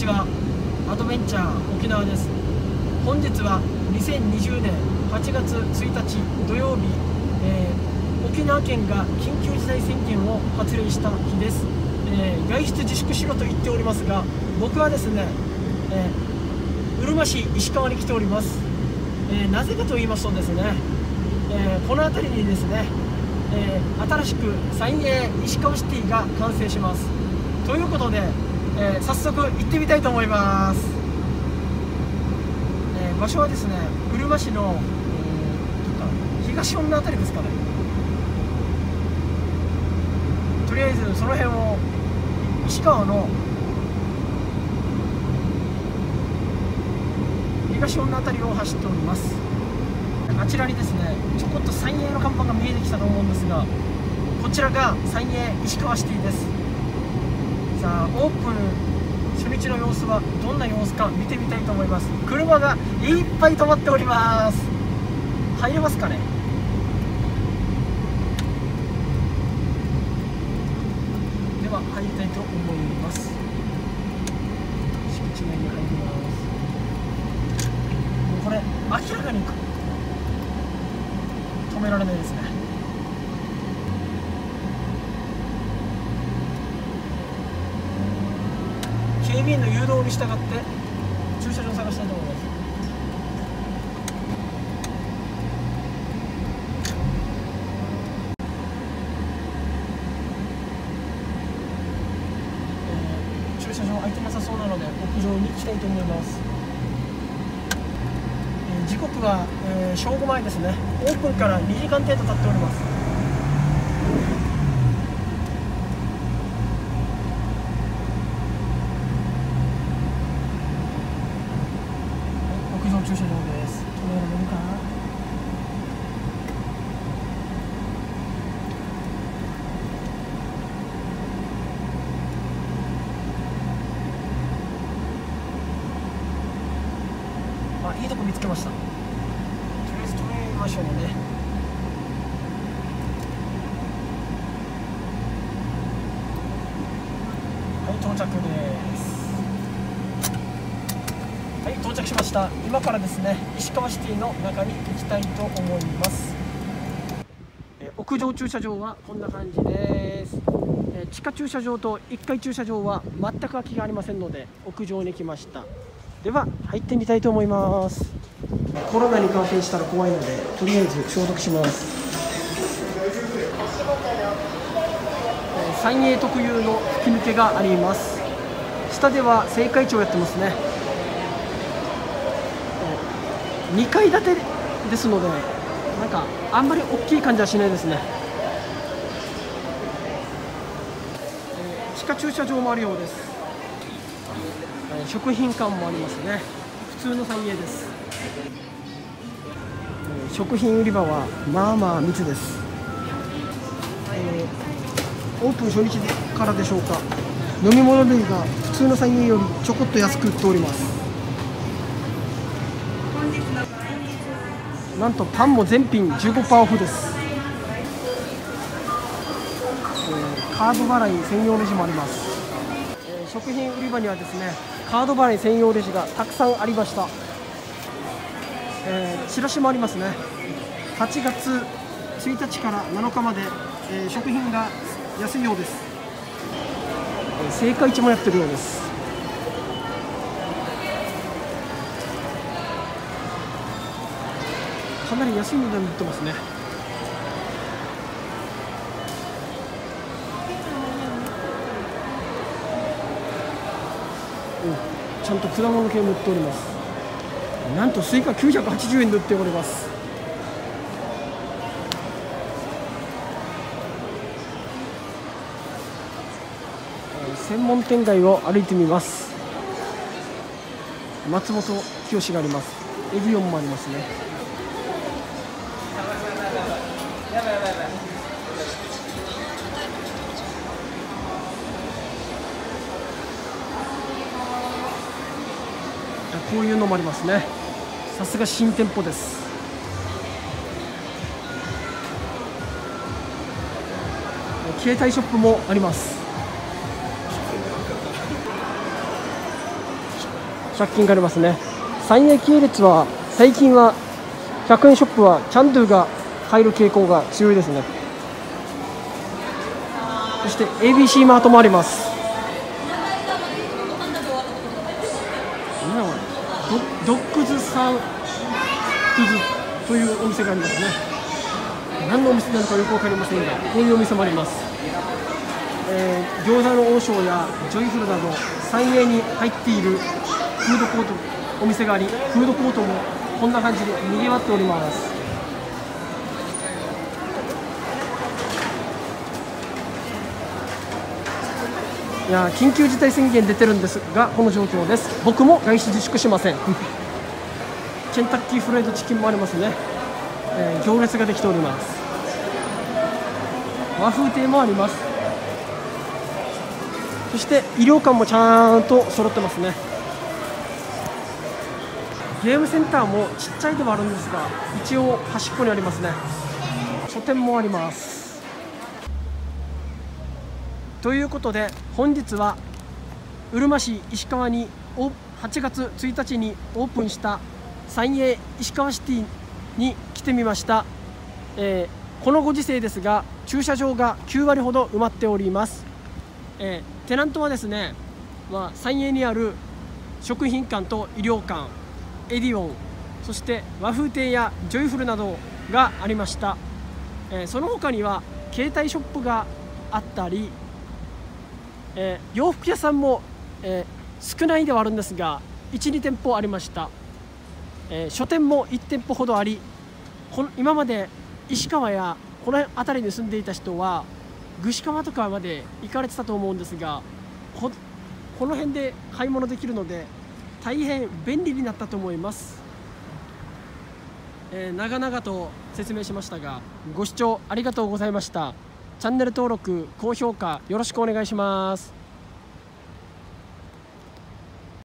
ちは。アドベンチャー沖縄です。本日は2020年8月1日土曜日、えー、沖縄県が緊急事態宣言を発令した日です、えー、外出自粛しろと言っておりますが僕はですね、えー、うるま市石川に来ております、えなぜかと言いますとですね、えこの辺りにですね、え新しく三栄石川シティが完成します。ということでえー、早速行ってみたいと思います、えー、場所はですねうるま市の、えー、東恩の辺りですかね。とりあえずその辺を石川の東恩の辺りを走っております。あちらにですねちょこっと三栄の看板が見えてきたと思うんですがこちらが三栄石川シティです。さあオープン初日の様子はどんな様子か見てみたいと思います。車がいっぱい止まっております。入れますかね。では入りたいと思います。敷地内に入ります。これ明らかに止められないですね。警備員の誘導に従って駐車場を探したいと思います。駐車場空いてなさそうなので屋上に行きたいと思います、えー、時刻は、えー、正午前ですね。オープンから2時間程度経っております。駐車場です？止められるか？なあいいとこ見つけました。とりあえず止めましょうね。はい到着です。はい到着しました。今からですね石川シティの中に行きたいと思います。え屋上駐車場はこんな感じです。え地下駐車場と1階駐車場は全く空きがありませんので屋上に来ました。では入ってみたいと思います。コロナに感染したら怖いのでとりあえず消毒します。三栄特有の吹き抜けがあります。下では青果市をやってますね。2階建てですのでなんかあんまり大きい感じはしないですね、えー、地下駐車場もあるようです、えー、食品館もありますね。普通の三栄です、えー、食品売り場はまあまあ密です、えー、オープン初日からでしょうか。飲み物類が普通の三栄よりちょこっと安く売っております。なんとパンも全品15%オフです、えー、カード払い専用レジもあります、えー、食品売り場にはですねカード払い専用レジがたくさんありました、えー、チラシもありますね。8月1日から7日まで、え食品が安いようです、青果市もやってるようです。かなり安い値段で売ってますね。おちゃんと果物系も売っております。なんとスイカ980円で売っております。専門店街を歩いてみます。松本清があります。エディオンもありますね。やばいやばいやばいこういうのもありますねさすが新店舗です携帯ショップもあります借金がありますね三栄系列は最近は100円ショップはキャンドゥが入る傾向が強いですね。そして ABC マートもあります。ドッグズサンクズというお店がありますね。何のお店なのかよく分かりませんがこういうお店もあります。えー、餃子の王将やジョイフルなどサンエーに入っているフードコートお店がありフードコートもこんな感じで賑わっております。いや緊急事態宣言出てるんですがこの状況です。僕も外出自粛しません。ケンタッキーフライドチキンもありますね、えー、行列ができております。和風亭もあります。そして医療館もちゃんと揃ってますね。ゲームセンターもちっちゃいではあるんですが一応端っこにありますね。書店もあります。ということで本日はうるま市石川に8月1日にオープンしたサンエー石川シティに来てみました、えー、このご時世ですが駐車場が9割ほど埋まっております、えーテナントはですね、まあ、サンエーにある食品館と衣料館。エディオンそして和風亭やジョイフルなどがありました、えー、その他には携帯ショップがあったり、えー、洋服屋さんも、えー、少ないではあるんですが12店舗ありました、え書店も1店舗ほどありこの今まで石川やこの辺りに住んでいた人は串川とかまで行かれてたと思うんですがこの辺で買い物できるので大変便利になったと思います、えー、長々と説明しましたがご視聴ありがとうございました。チャンネル登録高評価よろしくお願いします。